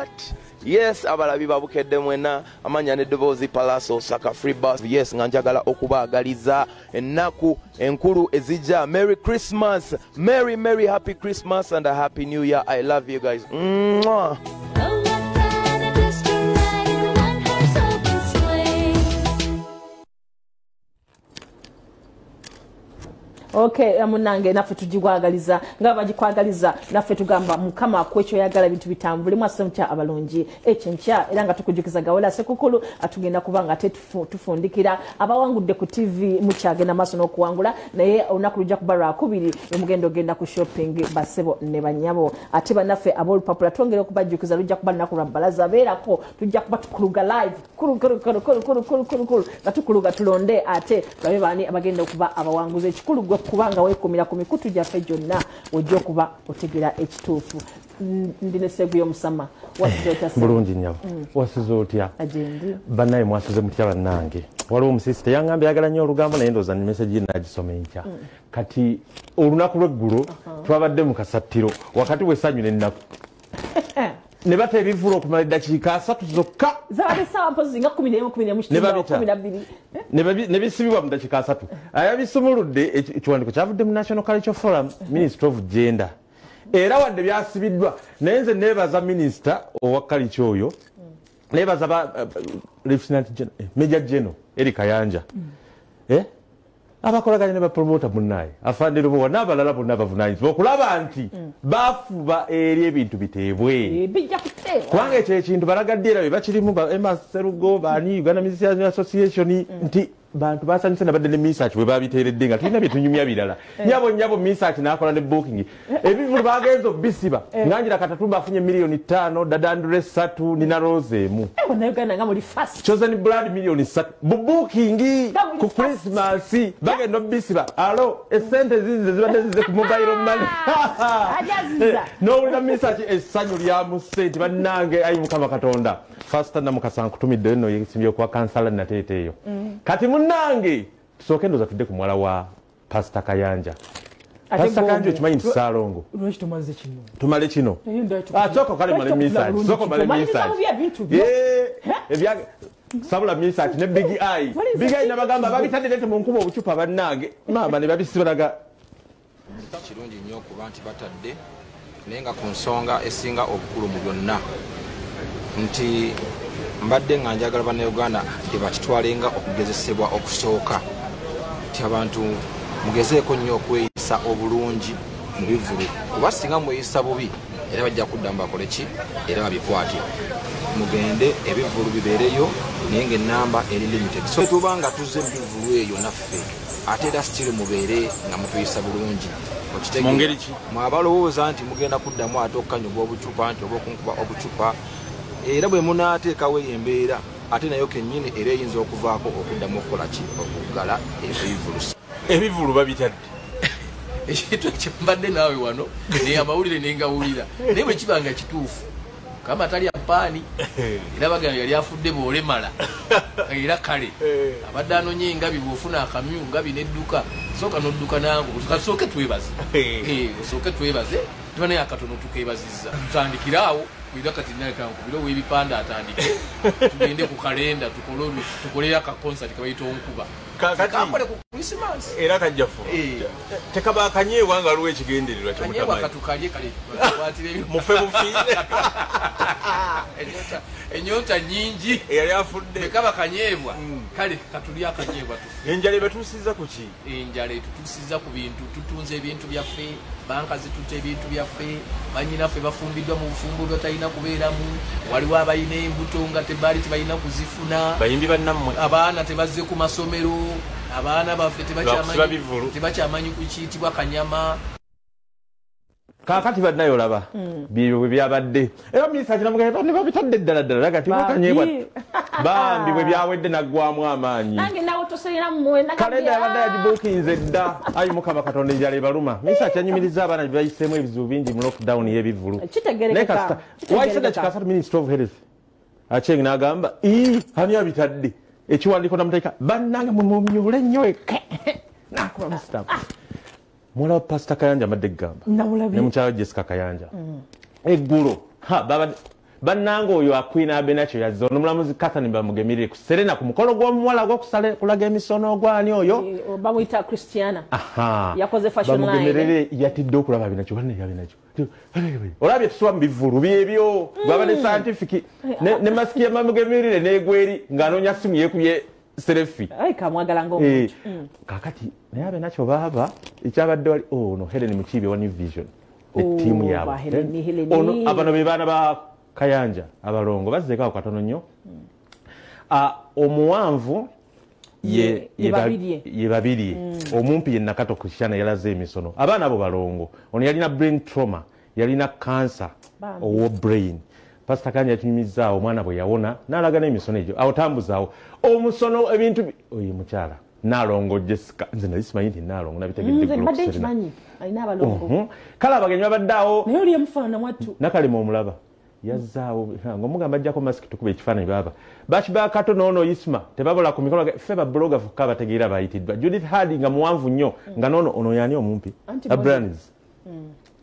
what yes abalabi babukedde mwena amanya neddoboozi palaso saka free bus. Yes nga njagala okubaagaliza ennaku enkulu ezijja. Merry christmas! Merry merry happy christmas and a happy new year. I love you guys. Mwah. Okay munange naffe tugikwagaliza nga bagikwagaliza naffe tugamba mukama kwekyoyagala bintu bitambulemu asemukya abalungi. Ekyo nkya era nga tukujukiza gawela sekukulu atugenda kuba nga ate tufundikira. Abawangudde ku tv mukyagenda maaso n'okuwangula naye olunaku lujja kuba lwakubiri emugenda ogenda ku shopping basebo ne banyabo ate bannaffe ab'olupapula twongera okubajjukiza lujja kuba lunaku lwa balaza beerako tujja kuba tukuluga live kulukulu nga tukuluga tulonde ate tulabe baani abagenda okuba abawanguzi ekikulu gwe kubanga weekumira ku mikutu gyaffe gyonna ojja okuba otegera ekituufu. Ndine seguyo musama bulungi nyabo wasize otya bannaye mwasize mutya bannange waliwo omusisi teyangambye ayagala nnyo olugambo naye ndooza ni meseji nagisoma enkya. Kati olunaku lweggulo twabadde mu kasattiro. Wakati wessanyu nennaku ne bata ebivula okumala eddakiika asatu zokka zabadde sawa mpozi nga kumi nemu kumi nemu Ne babita. kumi nabbiri ne bisibibwa mu ddakiika asatu ayabisumuludde eki- ekiwandiiko kyavudde mu national culture forum minister of gender. Era wadde byasibiddwa naye nze neebaza minisita owa kaliki oyo. Neebaza ba eh, lieutenant general- eh, major general eri kayanja Eh? abakolaganya ne bapromota munnaye afandire bowa n'abalala bonna bavunanyizibwa okulaba nti bafuba eri ebintu biteebwe kuteebwa. Kubanga ekyo ekintu balagadde era bye bakirimu ba emma serugo bani uganda musicians association nti bantu basanyuse nabadde ne misaki bwe babiteeredde nga tulina byetunyumya birala. Nyabo nyabo misaki nakola ne booking. Ebivulu bagenza obisiba nganjira katatumba afunye miliyoni ttaano dadandula esatu nina rose emu. Chosen blood miliyoni satu buli ku fast. krismasi bagenda obisiba alo esente zize zibadde zize ku mobile money. Ajaziza. nowulira misaki essanyu lyamuse nti bannange ayi mukama katonda. Fasta namukasa nkutumiddeyo no yesimbye okuwa kansala nateeteeyo kati munnange tusooke ndoza tudde ku mwala wa pasita kayanja. Pasita kayanja okimanyi nti saalongo? tumale kino? Ah, sooka kale male tokula sooka male ebya sabula misaki ne big eye. Big eye nabagamba byo. babitadde nete mu nkuba obucupa bannange. Maama ne babisibalaga kirungi nnyo okuba nti batadde naye nga ku nsonga esinga obukulu mu byonna nti mbadde nga njagala bannayuganda gye bakitwalenga okugezesebwa okusooka. Nti abantu mugezeeko nnyo okweyisa obulungi mu bivulu kuba singa mweyisa bubi era bajja kudda mubakole ki? Era babikwate. Mugende ebivulu bibeereyo naye nga enamba eri limited. So tuba nga tuzze mu bivulu eyo naffe ate era sitiri mubeere nga mutuyisa bulungi. Okitegeera? Mu ngeri ki? mwabalowooza nti mugenda kuddamu ate okukanyuga obucupa nti oba okunkuba obucupa era bwe munaateekawo eyo embeera ate nayo kennyini era eyinza okuvaako okuddamu okukola ki? Okuggala ebivulusa. Ebivulu babitadde. Ekintu ekyo mbadde naawe wano naye amawulire nengawulira naye bwe kiba nga kituufu kama talya paani era bagamba yali afudde bwolemala. Era kale abadde anonye engabi bwofuna akamyu ngabi nedduka sooka nodduka nangu kasooke twebaze. Eh, osooke twebaze tuba naye akatono tukebaziza tutandikire awo era kati nakankubire ow'ebipande atandike. Tugende ku kalenda tukole olu- tukoleyo akakonsati kabayita onkuba. Kakole ku krisimansi era kajjafu Eh. tekaba akanyeebwa nga aliwo ekigendererwa kanyeebwa katukalye kale mufe mufiire Enyota- enyota nyingi eyali afudde. Ekaba kanyeebwa kale katuli akanyeebwa tufe enjala ebatuusiza ku ki? Enjala etutusiza ku bintu tutunze ebintu byaffe banka zituta ebintu byaffe banyinaffe bafumbiddwa mu bufumbo bwatalina kubeeramu. Waliwo abalina embuto nga tebaali tebalina kuzifuna. Bayimbi bannammwe. Abaana tebazze ku masomero abaana baffe tebakyamanyi kukiyitibwa kanyama kakati badnayo olaba byebyo bwe byabadde. Era minisita kinamugamba ne babitadde ddala ddala laga tibakanyebwa bambi bwe byawedde naggwamu amaanyi. Nange nawe toserera mmwe kalenda yabadde yagibuukinze dda. Ayi mukama katonda enjala ebaluma. Minisita kyanyumiriza abaana bye bayiseemu ebizibu bingi mu lockdown y'ebivulu Naye kitegerekeka. kasita wayise dakika asatu minisita of health? Acheng n'agamba ani abitadde? Ekiwandiiko namuteeka bannange mumumyule nnyo eke. Nakuba musitamu muwala wa pasita kayanja amadde kugamba ne namulabye mukyala jessica kayanja eggulo bannanga oyo akwina abenakyo yazze. Ono mulamuzi kathani bamugemirire ku serena ku mukolo gw'omuwala gw'okulaga emisono ogwani oyo? Bamuyita christiana. Aha. Yakoze fashion line. bamugemerere yatidde okulaba binakyo banne yabinakyo olabye tusuba mu bivulu byebyo gwaba ne scientific. Ne ne masiki yamamugemerere negweri ng'anoonya simu yekubye serefi kamwagala Eh, ngaomuntu kakati naye abenakyo baaba ekyabadde wali oh, no helen mukiibe wa new vision ettiimu Oh, yaabwe. Ono abano be baana ba kayanja abalongo bazzeeko katono nnyo. Ah, omuwanvu ye- Ye- ye ye ba- babirye. ye babiri omumpi ye nakato kristiana yalaze emisono. Abaana abo balongo ono yalina brain trauma yalina kansa owo brain pasita kanja yakinyumizaawo omwana bwe yawona n'alaga n'emisono egyo awo tambuzaawo omusono ebintu bi- oye mukyala naalongo jessica nze nali simanyi nti naalongo abalongo. Mhm. abagenyi babadde awo. Naye oli emufaanana mwattu. Nakalema omulaba yazaawo ngaomugamba ajjako masiki tukuba ekifaananyi baba bakibakato noono isma tebabula ku mikolo ffe babuloga fokka abategeera bayitiddwa judith hard nga muwanvu nnyo nga noono ono yani omumpi? Anti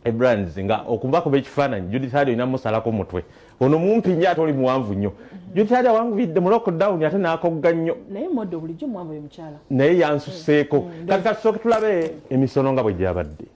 ebrans nga okubakuba ekifaananyi judith hard olina musalako mutwe. Ono mumpi nnyo ate oli muwanvu nnyo. Judith hard awangubidde mu lockdown ate n'akogga nnyo. Naye moddo bulijjo mwavu oyo mukyala? Naye yansuseeko. Kati katusooke tulabe emisono nga bwe gyabadde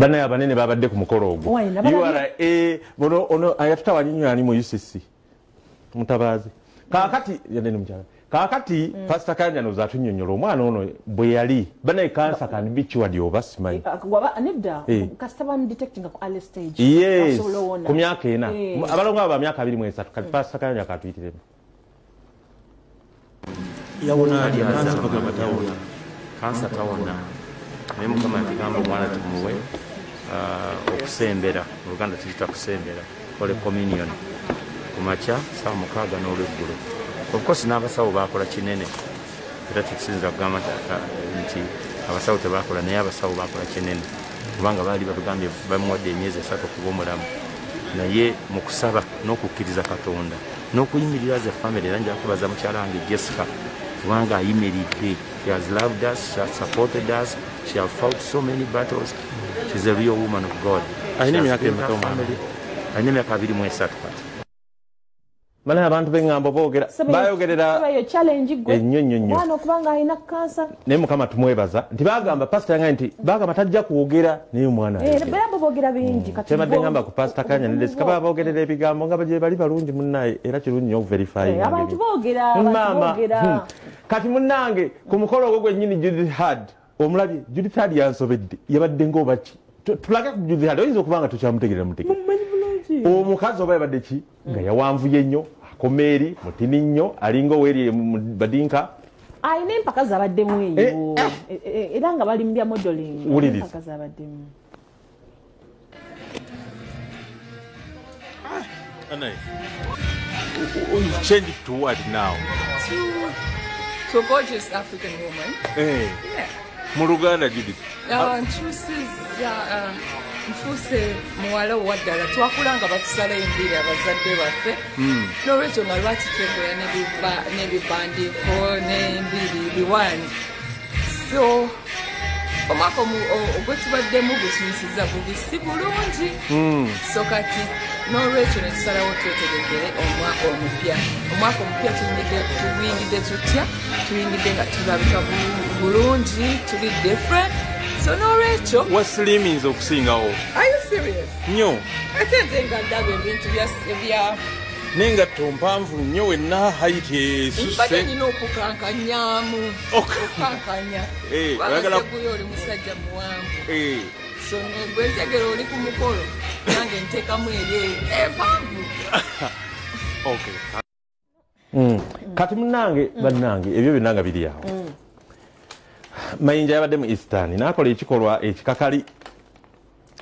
bannaye abanene babadde ku mukolo ogwo. Ura bono ono yatutawanya nnyo ani mu ucc mutabaazi kakati mukyala. Kakati pasita kanjanoza atunyonyola omwana ono bwe yali banaye kansa kandi bikiwadi oba simanyi. Eh. early stage. Yes ku myaka ena. Eh. abalongo abo ba myaka abiri mu esatu kati pasita kanja katuyitiremu yawona alya kansa bagamba tawona kansa tawona naye mukama yatugamba omwana tumuwe ah, okusembera. Mu luganda tuyita kusembera kole communion. Ku makya saa mukaaga n'olweggulo. Obukosi n'abasawo bakola kinene. Era tukusinza kugamba nti- ah, abasawo tebakola naye abasawo bakola kinene. Kubanga baali batugambye bamuwadde emyezi esatu okuba omulamu. Naye mu kusaba n'okukkiriza katonda n'okuyimirira ze family era nja kubaza mukyala wange jessica kubanga ayimiridde. She has loved us she has supported us she has fought so many battles she's a real woman of god Alina emyaka emeka omwana? alina emyaka abiri mu esatu kati banaye abantu b'eŋŋambo boogera bayogerera Ennyo, nnyo, nnyo. omwana okubanga alina kansa naye mukama tumwebaza nti bagamba pasita yange nti bagamba tajja kwogera naye omwana ayogera. era bo boogera bingi kati kyebadde ngamba ku pasita kanya nedesika baba boogerera ebigambo nga gye bali balungi munnaye era kirungi nnyo Eh, okuverifyinga abantu boogera abantu boogera hmm. kati munnange ku mukolo ogwo gwennyini judith hard omulabye judith hard yansobedde yabadde ngaobaki tulage ku judith hard oyinza okuba nga tukyamutegerera mutegere mumanyi bulungi. Omukazi oba yabadde ki? Nga yawanvuye nnyo akoma eri mutini nnyo alinga oweeri badinka. Alina empaka zabaddemu eyo. E- e- era nga bali mu bya modeling. Empaka zabaddemu You've changed to what now? to a gorgeous African woman. Eh, Yeah. Mu luganda judith. Nkyusizza uh, nfuuse muwala owa ddala twakula nga batusala enviiri abazadde baffe. N'olwekyo nga lwaki twekola n'ebiba- n'ebibandiiko n'enviiri biwani so omwaka ogwetubaddemu gusumisiza bubi si bulungi. So kati n'olwekyo netusalawo twetegekere omwaka omupya. Omwaka omupya tuyingidde tutya? Tuyingidde nga tulabika bu- bulungi tuli different. So n'olwekyo wasiliminza okusingawo? Are you serious? Nnyo ate nze nga ndaba ebintu bya n'engatto mpanvu nnyo wenna hayiti mbadde esuse nina okukankanyamu. Ok. okukankanya. Eh, seguyo oli musajja muwanvu. Eh, so gwenjagera oli ku mukolo nange nteekamu eri empanvu okay. Mm. kati munange bannange ebyo byonna nga biri awo. Mayinja yabadde mu eastern nakola ekikolwa ekikakali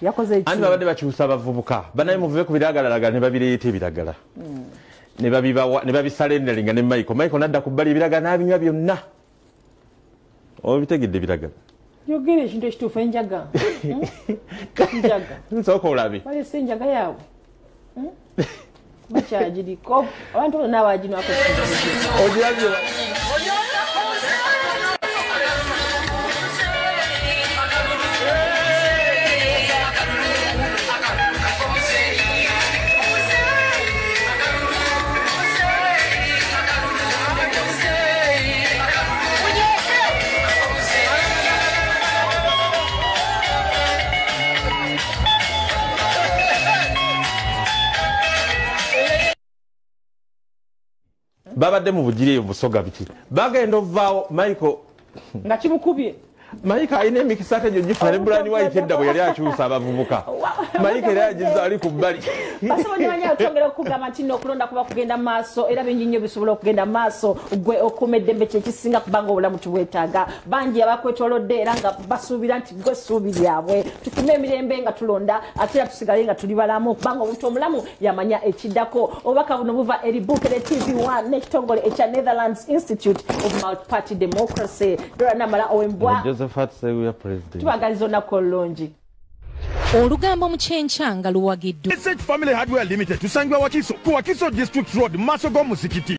yakoze anti eki babadde bakyusa abavubuka banaye muvuve ku biragalalagala ne babireeta ebiragala. Ne babibawa- ne babisalendalinga ne michael. Michael nadda ku bbali ebiragala n'abinywa byonna. Obitegedde ebiragala. Yogera ekintu ekituufu enjaga. Njaga nsooka olabe. Balese enjaga yaabwe. Hmm? bakyagiriko abantu bonna abaginwako babadde mu bugiri busoga biki? Bagenda ovaawo michael nga kibukubye mayika alina emikisa ate gyo gifuna ne bulani waite edda bwe yali akyusa abavubuka. Mayika era yagiza ali ku bbali. Otwongera okugamba nti nno okulonda kuba kugenda maaso era bingi nnyo bisobola okugenda maaso gwe okuuma eddembe kyekisinga kubanga obulamu tubwetaaga. Bangi abakwetolodde era nga basuubira nti gwe ssuubi lyabwe. Tukume emirembe nga tulonda ate era tusigale nga tuli balamu kubanga omuntu omulamu yamanya ekiddako. Obubaka buno buva eri bukere tv1 n'ekitongole ekya netherlands institute of multiparty democracy. Dora namala owembwa josephat sewuya president. Tubagaliza olunaku olulungi olugambo mu kyenkya nga luwagiddwa Family Hardware Limited tusangibwa Wakiso ku Wakiso District Road mu maaso g'omuzikiti